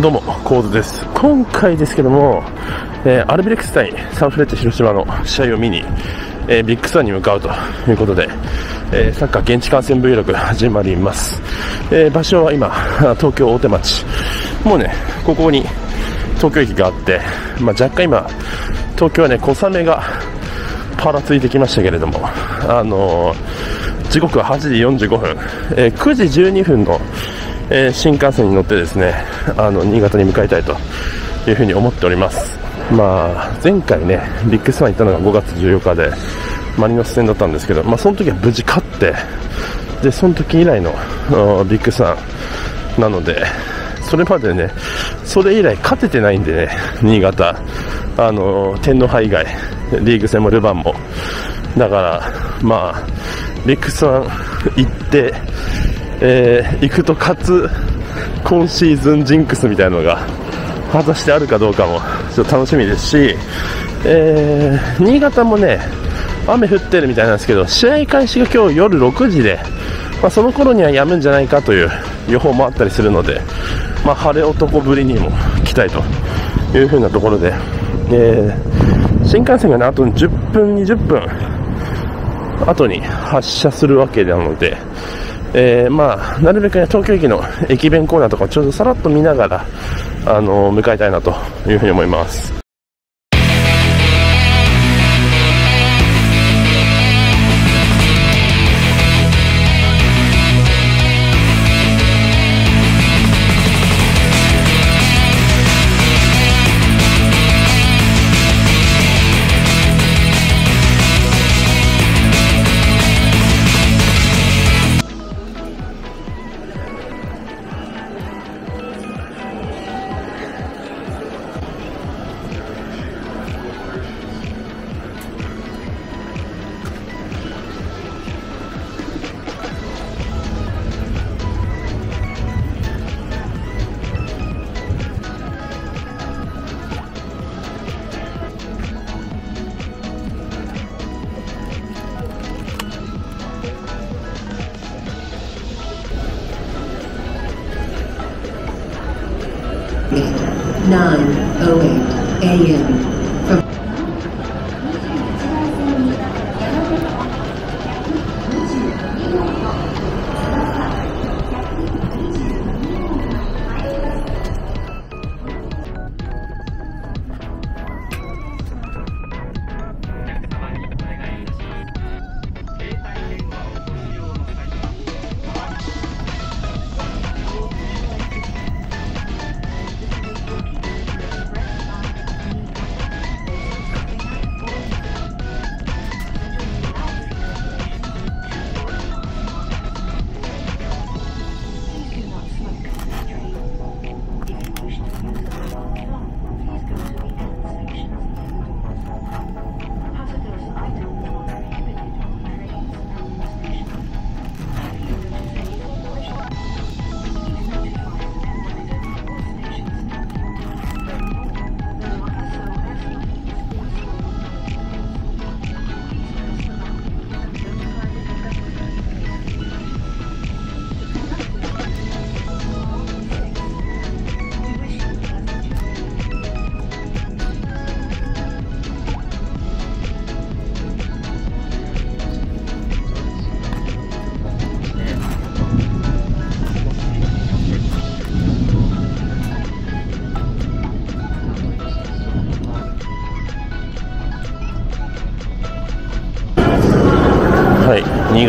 どうも、コーズです。今回ですけども、えーアルビレックス対サンフレッチェ広島の試合を見に、えービッグサンに向かうということで、えーサッカー現地観戦 Vlog 始まります。え場所は今、東京大手町。もうね、ここに東京駅があって、まあ、若干今、東京はね、小雨がパラついてきましたけれども、あの時刻は8時45分、え9時12分の、えー新幹線に乗ってですね、あの、新潟に向かいたいというふうに思っております。まあ、前回ね、ビッグスワン行ったのが5月14日で、マリノス戦だったんですけど、まあ、その時は無事勝って、で、その時以来のビッグスワンなので、それまでね、それ以来勝ててないんでね、新潟、あの、天皇杯以外、リーグ戦もルヴァンも。だから、まあ、ビッグスワン行って、えー行くと勝つ今シーズンジンクスみたいなのが果たしてあるかどうかもちょっと楽しみですし、えー新潟もね雨降ってるみたいなんですけど試合開始が今日夜6時で、まあ、その頃には止むんじゃないかという予報もあったりするので、まあ、晴れ男ぶりにも期待というふうなところで、えー新幹線がねあと10分20分後に発車するわけなので、えーまあ、なるべくね、東京駅の駅弁コーナーとかをちょっとさらっと見ながら、あの向かいたいなというふうに思います。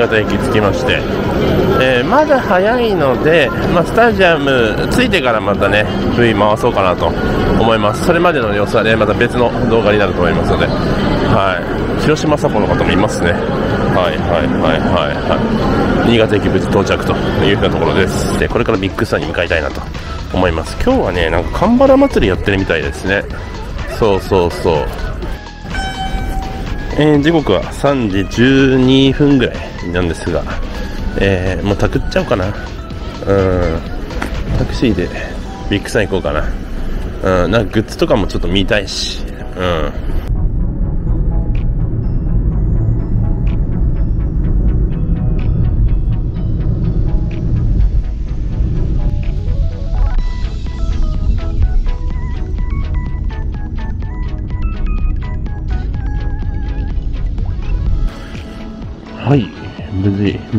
はい、新潟駅着きまして、えーまだ早いので、まあ、スタジアム着いてからまたね V 回そうかなと思います。それまでの様子はねまた別の動画になると思いますので、はい、広島サポの方もいますね。はいはいはいはいはい。新潟駅無事到着というふうなところです。でこれからビッグスターに向かいたいなと思います。今日はねなんか神原祭りやってるみたいですね。そうそうそう。えー時刻は3時12分ぐらいなんですが、えーもうたくっちゃおうかな。うん。タクシーでビッグサン行こうかな。うん。なんかグッズとかもちょっと見たいし。うん。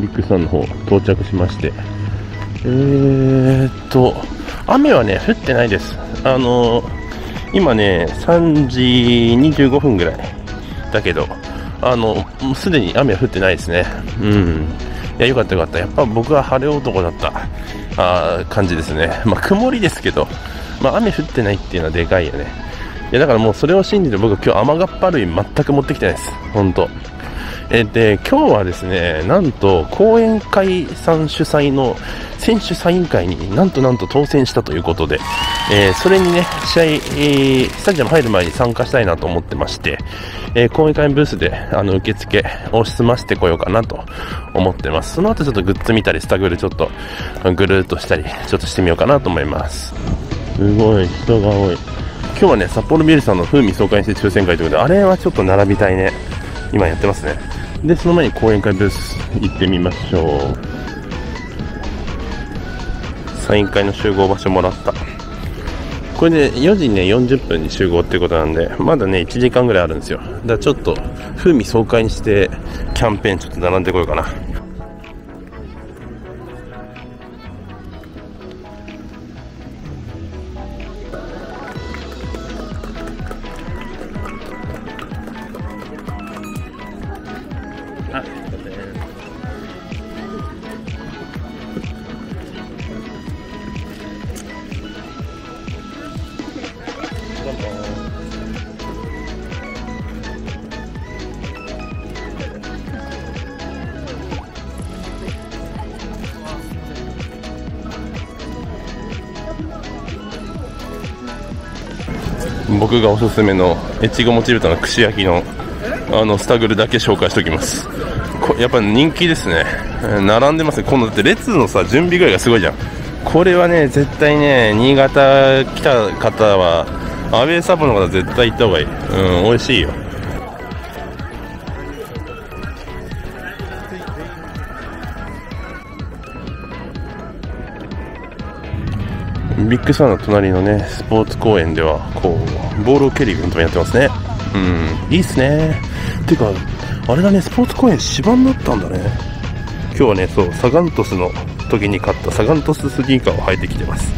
ビッグサンの方到着しまして、えーっと、雨はね、降ってないです。あの今ね、3時25分ぐらいだけど、あの、すでに雨は降ってないですね。うん。いや、よかったよかった。やっぱ僕は晴れ男だった、あ感じですね。まあ、曇りですけど、まあ、雨降ってないっていうのはでかいよね。いや、だからもうそれを信じて僕は今日雨がっぱ類全く持ってきてないです。本当えで、今日はですね、なんと、後援会さん主催の選手サイン会になんとなんと当選したということで、えーそれにね、試合、えースタジアム入る前に参加したいなと思ってまして、えー後援会ブースで、あの、受付を済ませてこようかなと思ってます。その後ちょっとグッズ見たり、スタグルちょっとぐるっとしたり、ちょっとしてみようかなと思います。すごい、人が多い。今日はね、札幌ビールさんの風味総会して抽選会ということで、あれはちょっと並びたいね。今やってますね。で、その前に講演会ブース行ってみましょう。サイン会の集合場所もらった。これで4時ね40分に集合ってことなんで、まだね1時間ぐらいあるんですよ。だからちょっと風味爽快にしてキャンペーンちょっと並んでこようかな。僕がおすすめの越後もち豚の串焼きのあのスタグルだけ紹介しておきます。やっぱ人気ですね。並んでますね。今度だって列のさ準備具合がすごいじゃん。これはね絶対ね新潟来た方はアウェーサブの方は絶対行った方がいい。うん美味しいよ。ビッグスワンの隣のねスポーツ公園ではこうボールを蹴るイベントもやってますね。うん。いいっすね。ていうかあれだねスポーツ公園芝になったんだね。今日はねそうサガン鳥栖の時に買ったサガン鳥栖スニーカーを履いてきてます。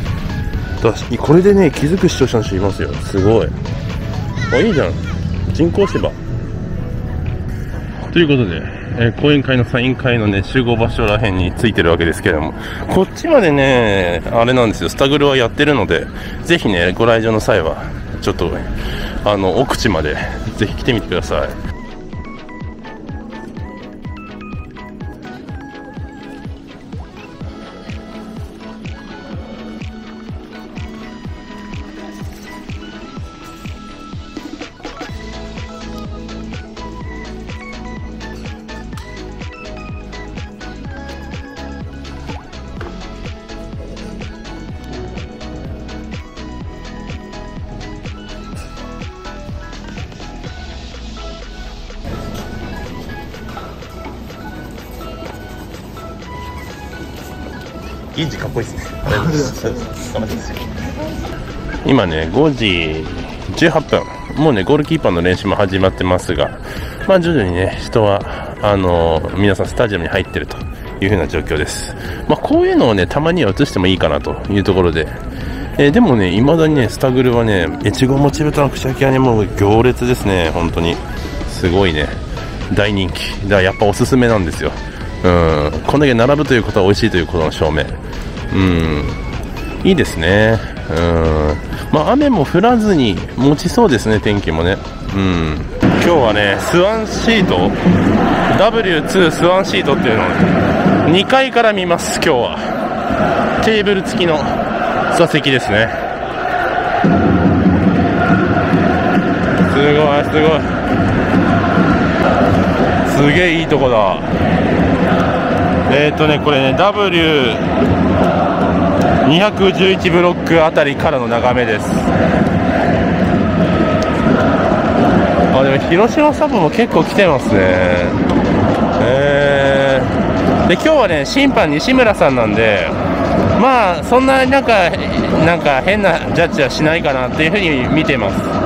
確これでね気づく視聴者の人いますよ。すごい。あいいじゃん。人工芝。ということで、えー講演会のサイン会のね、集合場所らへんについてるわけですけれども、こっちまでね、あれなんですよ、スタグルはやってるので、ぜひね、ご来場の際は、ちょっと、あの、奥地まで、ぜひ来てみてください。いいかっこいいですね。今ね、5時18分。もうね、ゴールキーパーの練習も始まってますが、まあ徐々にね、人は、あのー皆さんスタジアムに入ってるという風な状況です。まあこういうのをね、たまには映してもいいかなというところで、えーでもね、未だにね、スタグルはね、越後もち豚の串焼きはね、もう行列ですね、本当に。すごいね。大人気。だからやっぱおすすめなんですよ。うん。こんだけ並ぶということは美味しいということの証明。うん。いいですね。うん。まあ雨も降らずに持ちそうですね、天気もね。うん。今日はね、スワンシート ?W2 スワンシートっていうのを2階から見ます、今日は。テーブル付きの座席ですね。すごい、すごい。すげえいいとこだ。えっ、ー、とね、これね、W211 ブロックあたりからの眺めです。あ、でも広島サブも結構来てますね。えー、で、今日はね、審判西村さんなんで、まあ、そんななんか、なんか変なジャッジはしないかなっていうふうに見てます。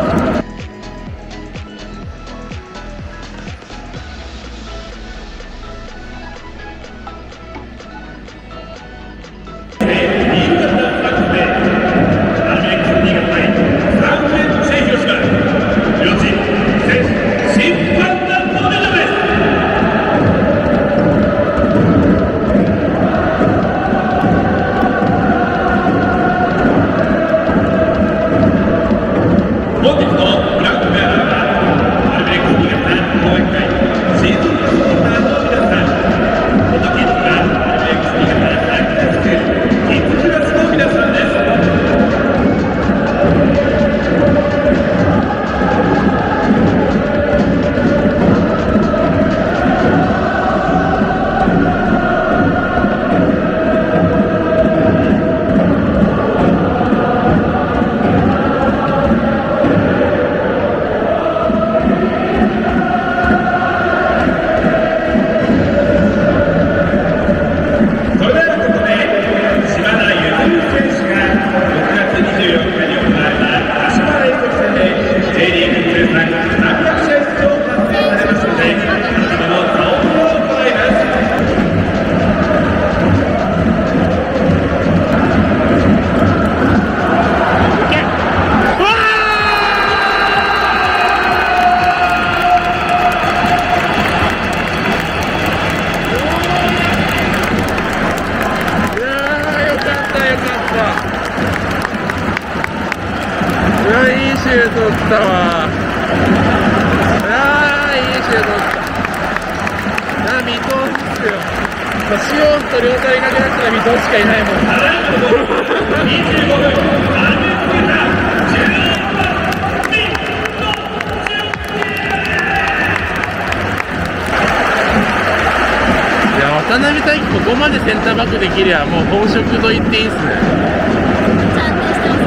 までセンターバックできりゃもう本職と言っていいっすね。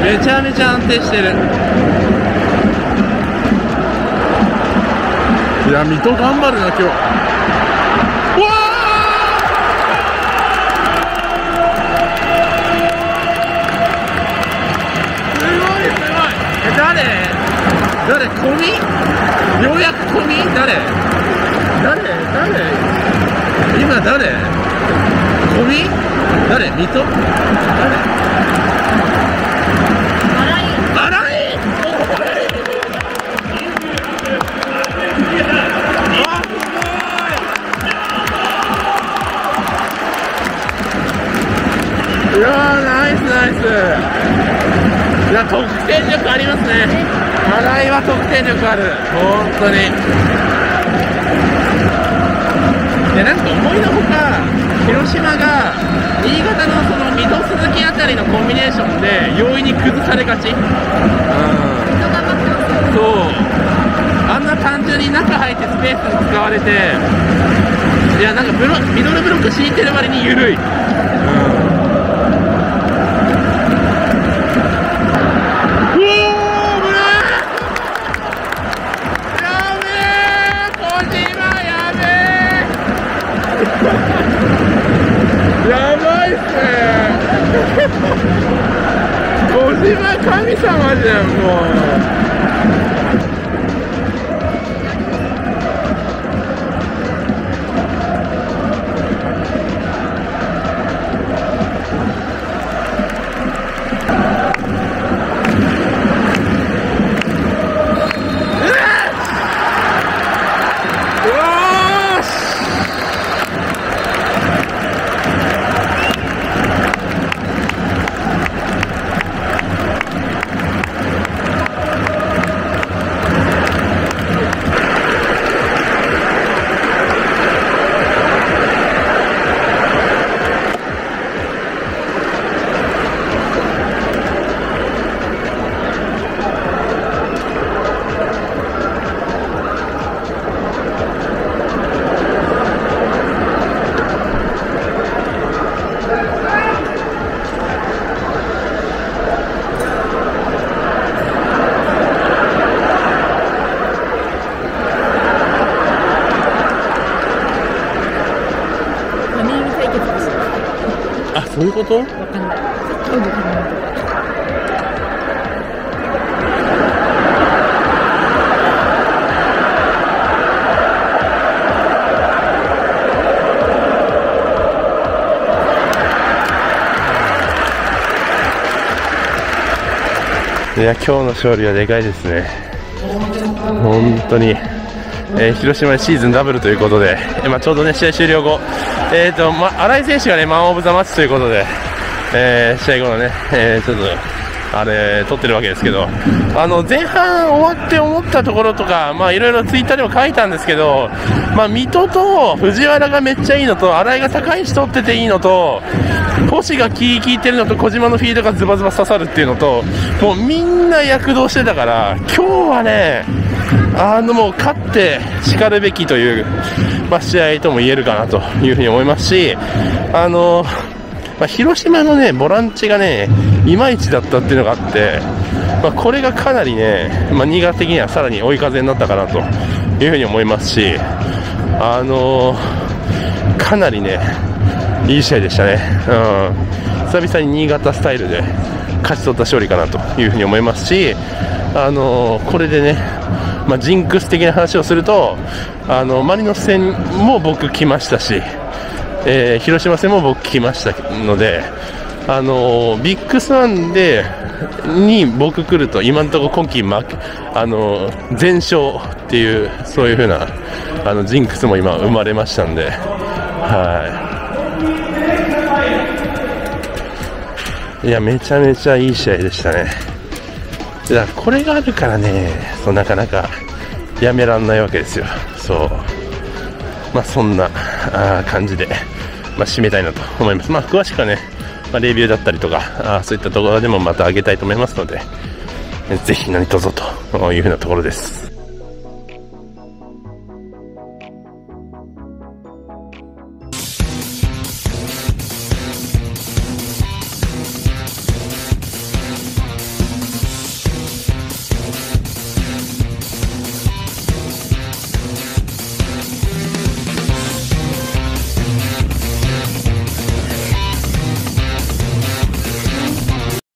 めちゃめちゃ安定してる。いや水戸頑張るな今日。わー！すごいすごい。え誰？誰？小見ようやく小見誰？誰？誰？今誰？小見誰？水戸？誰？い？やーナイスナイスい？や得点力ありますね荒井は得点力ある本当にでなんか思い？のほか島が新潟のその水戸鈴木あたりのコンビネーションで容易に崩されがち。うん。そう。あんな単純に中入ってスペースに使われていやなんかブロミドルブロック敷いてる割に緩い、神様じゃんもう。そういうこと？わかんない。今日のパネルとか。いや今日の勝利はでかいですね本当に、えー広島でシーズンダブルということで、えーまあ、ちょうどね試合終了後、えーとま、新井選手がねマン・オブ・ザ・マッチということで、えー試合後のね、えーちょっとあれ撮ってるわけですけどあの前半終わって思ったところとかまあいろいろツイッターでも書いたんですけど、まあ、水戸と藤原がめっちゃいいのと新井が高い位置取ってていいのと星が気利いてるのと小島のフィードがズバズバ刺さるっていうのともうみんな躍動してたから今日はねあのもう勝ってしかるべきという、まあ、試合とも言えるかなというふうに思いますしあのまあ、広島のねボランチがねいまいちだったっていうのがあって、まあ、これがかなりね、まあ、新潟的にはさらに追い風になったかなというふうに思いますし、あのーかなりねいい試合でしたね、うん、久々に新潟スタイルで勝ち取った勝利かなというふうに思いますし、あのーこれでね、まあ、ジンクス的な話をすると、あのマリノス戦も僕来ましたし、えー広島戦も僕来ましたので、あのビッグスワンでに僕来ると今のところ今季負け、あの全勝っていうそういう風なあのジンクスも今生まれましたんで、はい。いやめちゃめちゃいい試合でしたね。だからこれがあるからね、そうなかなかやめらんないわけですよ。そう。まあそんなあ感じで、まあ、締めたいなと思います。まあ詳しくはね、まあ、レビューだったりとか、あそういったところでもまた上げたいと思いますので、ぜひ何卒というふうなところです。